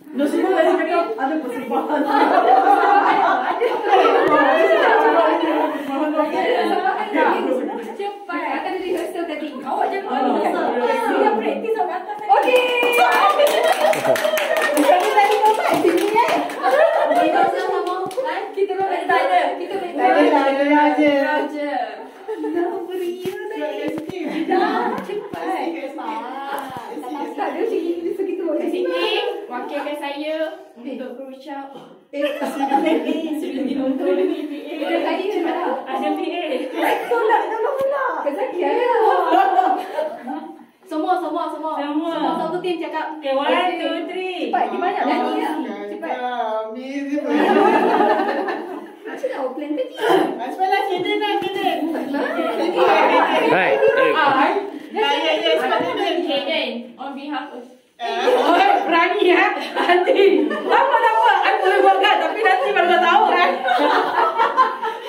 Dah semua dah cakap ada persembahan. Cepat. Akan ada rehearsal tadi. Awak jangan Oh, lupa. sorry. Dia praktis awak atas tadi. Okey. Kami tadi dapat sini eh. Kita sama. Kita boleh tanya. Kita boleh Tanya, tanya, Raja. Raja. Dah beria tadi. Dah cepat. Tak ada macam ini dia segitu. Kat sini wakilkan saya untuk berucap Eh, sini untuk Dia tadi dah dah. ada PA. Tolak, tolak pula. Kesakian. Semua, semua, semua. Semua. Semua satu tim cakap. Okay, one, two, three. Cepat, dia banyak nyanyi lah. Cepat. Macam awak plan tadi. Cepatlah, kena nak, kena. Eh. Ya, ya, ya, on behalf of Berani ya. Nanti. Lama lama. Aku boleh buat kan tapi nanti baru kau tahu kan.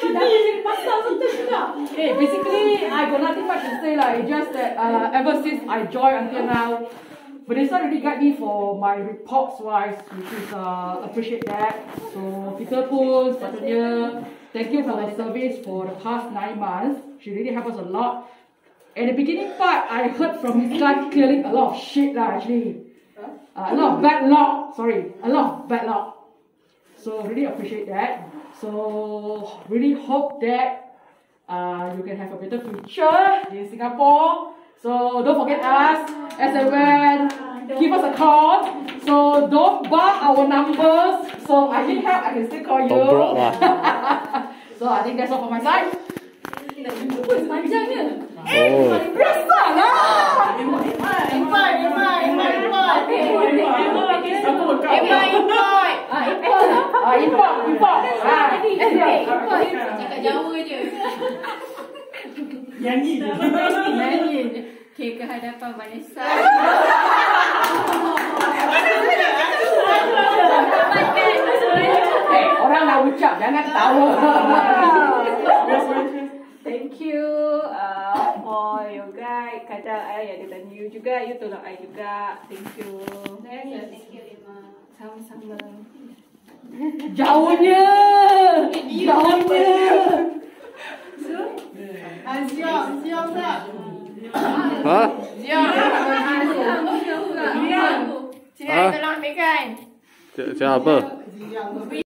Ini jadi pasal betul juga. Okay, basically, I got nothing much to say lah. It's just that uh, ever since I joined until now, Vanessa really guide me for my reports wise, which is uh, appreciate that. So kita pun sepatutnya thank you for the service for the past nine months. She really helped us a lot. At the beginning part, I heard from his guy clearly a lot of shit lah actually. Uh, a lot of bad luck. Sorry, a lot of bad luck. So really appreciate that. So really hope that uh, you can have a better future in Singapore. So don't forget us as and when give us a call. So don't bar our numbers. So I need help, I can still call you. Oh, berat lah. so I think that's all for my side. Panjangnya. Oh. Ah, import. Ah, import, import. Ah, Empat. Cakap Jawa je. Nyanyi je. Nyanyi je. Okay, ke hadapan Vanessa. Eh, orang dah ucap, jangan ketawa. Thank you uh, for your guide. Kadang I ada tanya you juga, you tolong I juga. Thank you. Thank you, Emma. Sama-sama. Jauhnya. Jauhnya. Siap, siap tak? Ha? Siap. Siap. Sini, Ah. tolong ambilkan. Cakap apa?